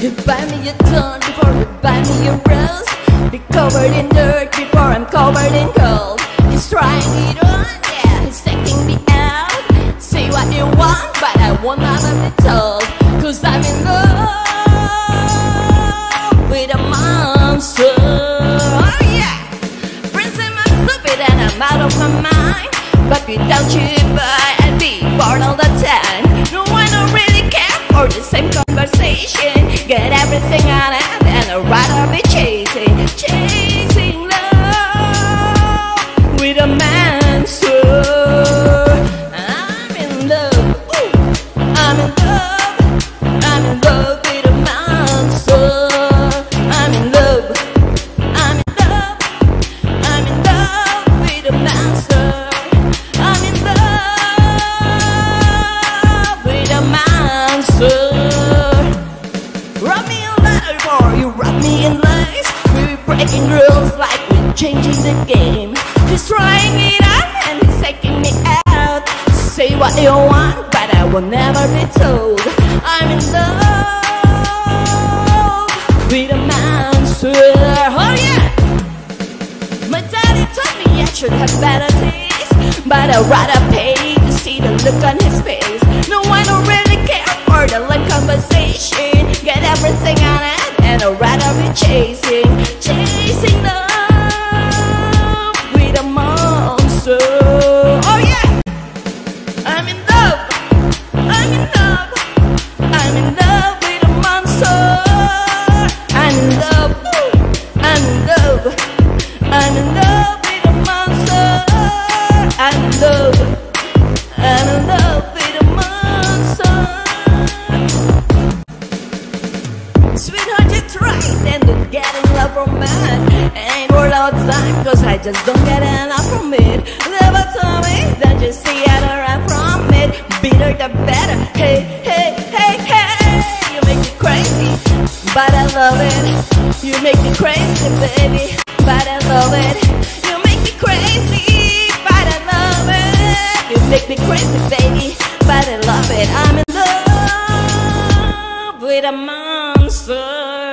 You buy me a ton before you buy me a rose. Be covered in dirt before I'm covered in gold. He's trying it on, yeah, he's taking me out. Say what you want, but I won't ever be told. Cause I'm in love with a monster. Oh yeah! Say I'm stupid and I'm out of my mind. But without you, boy, I'd be bored all the time. No, I don't really care for the same conversation. Get everything on it, and I'd rather be chasing, chasing love with a monster. I'm in love, ooh, I'm in love, I'm in love game. He's trying it out and he's taking me out. Say what you want, but I will never be told. I'm in love with a monster. Oh yeah! My daddy told me I should have better taste, but I'd rather pay to see the look on his face. No, I don't really care for the long conversation. Get everything on it, and I'd rather be chasing, you tried and don't get in love from man. Ain't worth all time, cause I just don't get enough from it. Never told me that you see other I'm from it. Bitter the better. Hey, hey, hey, hey. You make me crazy, but I love it. You make me crazy, baby, but I love it. You make me crazy, but I love it. You make me crazy, baby, but I love it. I'm with a monster.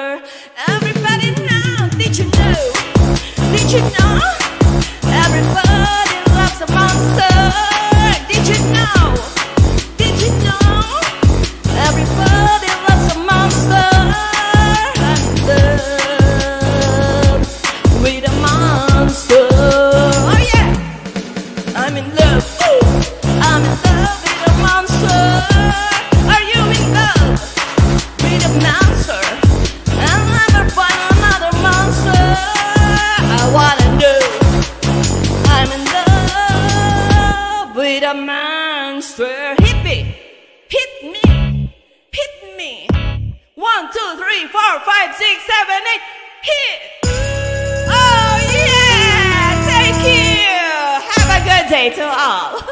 monster. hippie, hit me, hit me. One, two, three, four, five, six, seven, eight. Hit. Oh yeah, thank you. Have a good day to all.